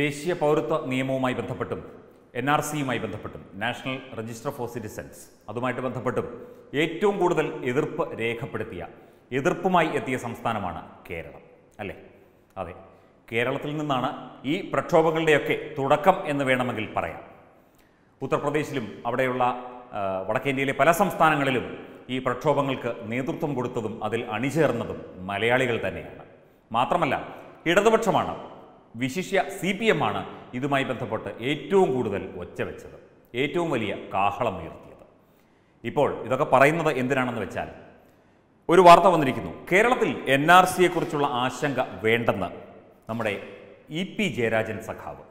ദേശീയ പൗരത്വ നിയമവുമായി ബന്ധപ്പെട്ടും എൻ ആർ സിയുമായി ബന്ധപ്പെട്ടും നാഷണൽ രജിസ്റ്റർ ഫോർ സിറ്റിസൺസ് അതുമായിട്ട് ബന്ധപ്പെട്ടും ഏറ്റവും കൂടുതൽ എതിർപ്പ് രേഖപ്പെടുത്തിയ എതിർപ്പുമായി എത്തിയ സംസ്ഥാനമാണ് കേരളം അല്ലേ? അതെ കേരളത്തിൽ നിന്നാണ് ഈ പ്രക്ഷോഭങ്ങളുടെയൊക്കെ തുടക്കം എന്ന് വേണമെങ്കിൽ പറയാം. ഉത്തർപ്രദേശിലും അവിടെയുള്ള വടക്കേന്ത്യയിലെ പല സംസ്ഥാനങ്ങളിലും ഈ പ്രക്ഷോഭങ്ങൾക്ക് നേതൃത്വം കൊടുത്തതും അതിൽ അണിചേർന്നതും മലയാളികൾ തന്നെയാണ്. മാത്രമല്ല ഇടതുപക്ഷമാണ് വിശിഷ്യ സി പി എം ആണ് ഇതുമായി ബന്ധപ്പെട്ട് ഏറ്റവും കൂടുതൽ ഒച്ച വെച്ചത് ഏറ്റവും വലിയ കാഹളം ഉയർത്തിയത് ഇപ്പോൾ ഇതൊക്കെ പറയുന്നത് എന്തിനാണെന്ന് വെച്ചാൽ ഒരു വാർത്ത വന്നിരിക്കുന്നു. കേരളത്തിൽ എൻ ആർ സിയെക്കുറിച്ചുള്ള ആശങ്ക വേണ്ടെന്ന് നമ്മുടെ ഇ പി ജയരാജൻ സഖാവ്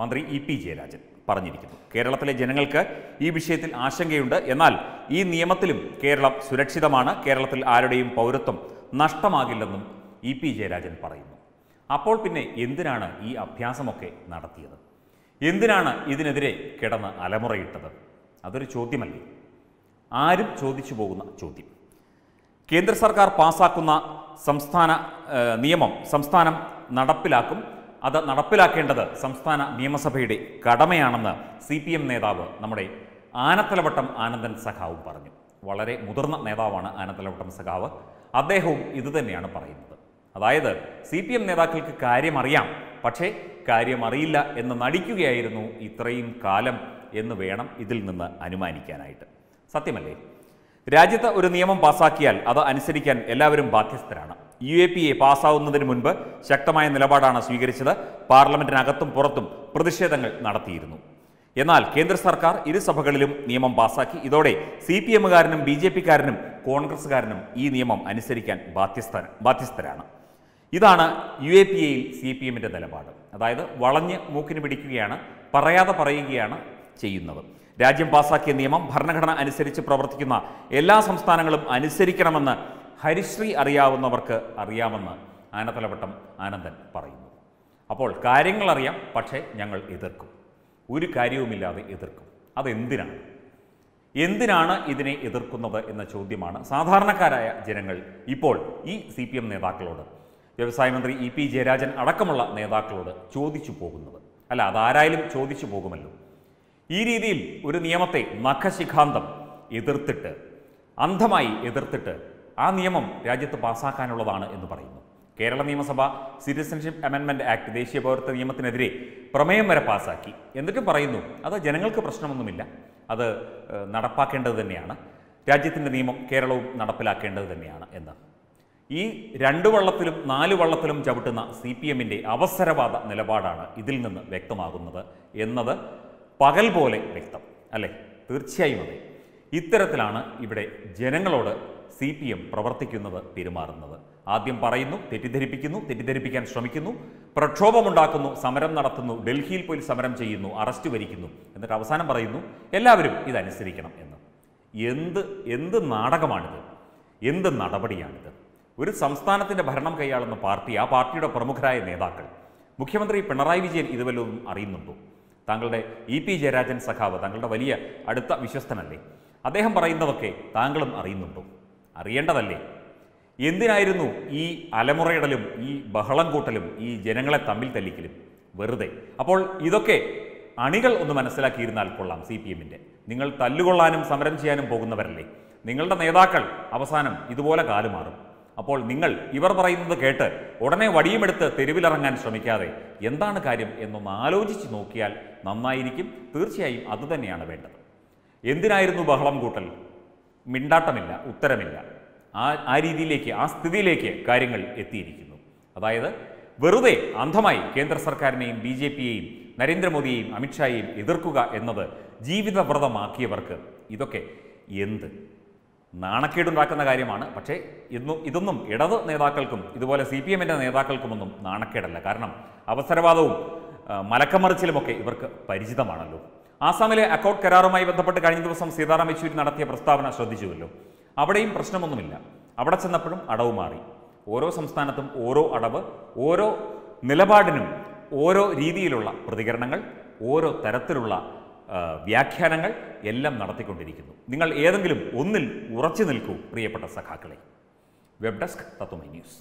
മന്ത്രി ഇ പി ജയരാജൻ പറഞ്ഞിരിക്കുന്നു. കേരളത്തിലെ ജനങ്ങൾക്ക് ഈ വിഷയത്തിൽ ആശങ്കയുണ്ട്. എന്നാൽ ഈ നിയമത്തിലും കേരളം സുരക്ഷിതമാണ്. കേരളത്തിൽ ആരുടെയും പൗരത്വം നഷ്ടമാകില്ലെന്നും ഇ പി ജയരാജൻ പറയുന്നു. അപ്പോൾ പിന്നെ എന്തിനാണ് ഈ അഭ്യാസമൊക്കെ നടത്തിയത്? എന്തിനാണ് ഇതിനെതിരെ കിടന്ന് അലമുറയിട്ടത്? അതൊരു ചോദ്യമല്ലേ? ആരും ചോദിച്ചു പോകുന്ന ചോദ്യം. കേന്ദ്ര സർക്കാർ പാസാക്കുന്ന സംസ്ഥാന നിയമം സംസ്ഥാനം നടപ്പിലാക്കും. അത് നടപ്പിലാക്കേണ്ടത് സംസ്ഥാന നിയമസഭയുടെ കടമയാണെന്ന് സി പി എം നേതാവ് നമ്മുടെ ആനത്തലവട്ടം ആനന്ദൻ സഖാവും പറഞ്ഞു. വളരെ മുതിർന്ന നേതാവാണ് ആനത്തലവട്ടം സഖാവ്. അദ്ദേഹവും ഇതുതന്നെയാണ് പറയുന്നത്. അതായത് സി പി എം നേതാക്കൾക്ക് കാര്യമറിയാം പക്ഷേ കാര്യമറിയില്ല എന്ന് നടിക്കുകയായിരുന്നു ഇത്രയും കാലം എന്ന് വേണം ഇതിൽ നിന്ന് അനുമാനിക്കാനായിട്ട്. സത്യമല്ലേ? രാജ്യത്ത് ഒരു നിയമം പാസാക്കിയാൽ അത് അനുസരിക്കാൻ എല്ലാവരും ബാധ്യസ്ഥരാണ്. യു എ പി എ പാസ്സാവുന്നതിന് മുൻപ് ശക്തമായ നിലപാടാണ് സ്വീകരിച്ചത്. പാർലമെന്റിനകത്തും പുറത്തും പ്രതിഷേധങ്ങൾ നടത്തിയിരുന്നു. എന്നാൽ കേന്ദ്ര സർക്കാർ ഇരുസഭകളിലും നിയമം പാസാക്കി. ഇതോടെ സി പി എമ്മുകാരനും ബി ജെ പിക്കാരനും കോൺഗ്രസ്സുകാരനും ഈ നിയമം അനുസരിക്കാൻ ബാധ്യസ്ഥ ബാധ്യസ്ഥരാണ്. ഇതാണ് യു എ പി എയിൽ സി പി എമ്മിന്റെ നിലപാട്. അതായത് വളഞ്ഞ് മൂക്കിന് പിടിക്കുകയാണ് പറയാതെ പറയുകയാണ് ചെയ്യുന്നത്. രാജ്യം പാസാക്കിയ നിയമം ഭരണഘടന അനുസരിച്ച് പ്രവർത്തിക്കുന്ന എല്ലാ സംസ്ഥാനങ്ങളും അനുസരിക്കണമെന്ന് ഹരിശ്രീ അറിയാവുന്നവർക്ക് അറിയാമെന്ന് ആനത്തലവട്ടം ആനന്ദൻ പറയുന്നു. അപ്പോൾ കാര്യങ്ങൾ അറിയാം പക്ഷേ ഞങ്ങൾ എതിർക്കും. ഒരു കാര്യവുമില്ലാതെ എതിർക്കും. അതെന്തിനാണ്? എന്തിനാണ് ഇതിനെ എതിർക്കുന്നത് എന്ന ചോദ്യമാണ് സാധാരണക്കാരായ ജനങ്ങൾ ഇപ്പോൾ ഈ സി നേതാക്കളോട് വ്യവസായ മന്ത്രി ഇ പി ജയരാജൻ അടക്കമുള്ള നേതാക്കളോട് ചോദിച്ചു പോകുന്നത്. അല്ല അതാരായാലും ചോദിച്ചു പോകുമല്ലോ. ഈ രീതിയിൽ ഒരു നിയമത്തെ നഖശിഖാന്തം എതിർത്തിട്ട് അന്ധമായി എതിർത്തിട്ട് ആ നിയമം രാജ്യത്ത് പാസ്സാക്കാനുള്ളതാണ് എന്ന് പറയുന്നു. കേരള നിയമസഭ സിറ്റിസൺഷിപ്പ് അമെൻമെന്റ് ആക്ട് ദേശീയ പൗരത്വ നിയമത്തിനെതിരെ പ്രമേയം വരെ പാസ്സാക്കി എന്നിട്ടും പറയുന്നു അത് ജനങ്ങൾക്ക് പ്രശ്നമൊന്നുമില്ല. അത് നടപ്പാക്കേണ്ടത് തന്നെയാണ്. രാജ്യത്തിന്റെ നിയമം കേരളവും നടപ്പിലാക്കേണ്ടത് തന്നെയാണ് എന്ന്. ഈ രണ്ട് വള്ളത്തിലും നാല് വള്ളത്തിലും ചവിട്ടുന്ന സി പി എമ്മിന്റെ അവസരവാദ നിലപാടാണ് ഇതിൽ നിന്ന് വ്യക്തമാകുന്നത് എന്നത് പകൽ പോലെ വ്യക്തം അല്ലേ? തീർച്ചയായും അതെ. ഇത്തരത്തിലാണ് ഇവിടെ ജനങ്ങളോട് സി പി എം പ്രവർത്തിക്കുന്നത് പെരുമാറുന്നത്. ആദ്യം പറയുന്നു തെറ്റിദ്ധരിപ്പിക്കുന്നു തെറ്റിദ്ധരിപ്പിക്കാൻ ശ്രമിക്കുന്നു പ്രക്ഷോഭമുണ്ടാക്കുന്നു സമരം നടത്തുന്നു ഡൽഹിയിൽ പോയി സമരം ചെയ്യുന്നു അറസ്റ്റ് വരിക്കുന്നു. എന്നിട്ട് അവസാനം പറയുന്നു എല്ലാവരും ഇതനുസരിക്കണം എന്ന്. എന്ത് എന്ത് നാടകമാണിത്? എന്ത് നടപടിയാണിത്? ഒരു സംസ്ഥാനത്തിന്റെ ഭരണം കൈയാളുന്ന പാർട്ടി ആ പാർട്ടിയുടെ പ്രമുഖരായ നേതാക്കൾ. മുഖ്യമന്ത്രി പിണറായി വിജയൻ ഇത് അറിയുന്നുണ്ടോ? താങ്കളുടെ ഇ പി ജയരാജൻ സഖാവ് താങ്കളുടെ വലിയ അടുത്ത വിശ്വസ്തനല്ലേ? അദ്ദേഹം പറയുന്നതൊക്കെ താങ്കളും അറിയുന്നുണ്ടോ? അറിയേണ്ടതല്ലേ? എന്തിനായിരുന്നു ഈ അലമുറയിടലും ഈ ബഹളം കൂട്ടലും ഈ ജനങ്ങളെ തമ്മിൽ തല്ലിക്കലും? വെറുതെ. അപ്പോൾ ഇതൊക്കെ അണികൾ ഒന്ന് മനസ്സിലാക്കിയിരുന്നാൽ കൊള്ളാം സി പി എമ്മിന്റെ നിങ്ങൾ തല്ലുകൊള്ളാനും സമരം ചെയ്യാനും പോകുന്നവരല്ലേ? നിങ്ങളുടെ നേതാക്കൾ അവസാനം ഇതുപോലെ കാലുമാറും. അപ്പോൾ നിങ്ങൾ ഇവർ പറയുന്നത് കേട്ട് ഉടനെ വടിയുമെടുത്ത് തെരുവിലിറങ്ങാൻ ശ്രമിക്കാതെ എന്താണ് കാര്യം എന്നൊന്ന് ആലോചിച്ച് നോക്കിയാൽ നന്നായിരിക്കും. തീർച്ചയായും അതുതന്നെയാണ് വേണ്ടത്. എന്തിനായിരുന്നു ബഹളം കൂട്ടൽ? മിണ്ടാട്ടമില്ല ഉത്തരമില്ല. ആ ആ രീതിയിലേക്ക് ആ സ്ഥിതിയിലേക്ക് കാര്യങ്ങൾ എത്തിയിരിക്കുന്നു. അതായത് വെറുതെ അന്ധമായി കേന്ദ്ര സർക്കാരിനെയും ബി ജെ പിയെയും നരേന്ദ്രമോദിയെയും അമിത്ഷായെയും എതിർക്കുക എന്നത് ജീവിതവ്രതമാക്കിയവർക്ക് ഇതൊക്കെ എന്ത്? നാണക്കേടുണ്ടാക്കുന്ന കാര്യമാണ്. പക്ഷേ ഇന്നും ഇതൊന്നും ഇടത് നേതാക്കൾക്കും ഇതുപോലെ സി പി എമ്മിന്റെ നേതാക്കൾക്കുമൊന്നും നാണക്കേടല്ല. കാരണം അവസരവാദവും മലക്കമറിച്ചിലുമൊക്കെ ഇവർക്ക് പരിചിതമാണല്ലോ. ആസാമിലെ അക്കൗണ്ട് കരാറുമായി ബന്ധപ്പെട്ട് കഴിഞ്ഞ ദിവസം സീതാറാം യെച്ചൂരി നടത്തിയ പ്രസ്താവന ശ്രദ്ധിച്ചുവല്ലോ. അവിടെയും പ്രശ്നമൊന്നുമില്ല. അവിടെ ചെന്നപ്പോഴും അടവ് മാറി. ഓരോ സംസ്ഥാനത്തും ഓരോ അടവ് ഓരോ നിലപാടിനും ഓരോ രീതിയിലുള്ള പ്രതികരണങ്ങൾ ഓരോ തരത്തിലുള്ള വ്യാഖ്യാനങ്ങൾ എല്ലാം നടത്തിക്കൊണ്ടിരിക്കുന്നു. നിങ്ങൾ ഏതെങ്കിലും ഒന്നിൽ ഉറച്ചു നിൽക്കൂ പ്രിയപ്പെട്ട സഖാക്കളെ. Web desk Tatwamayi news.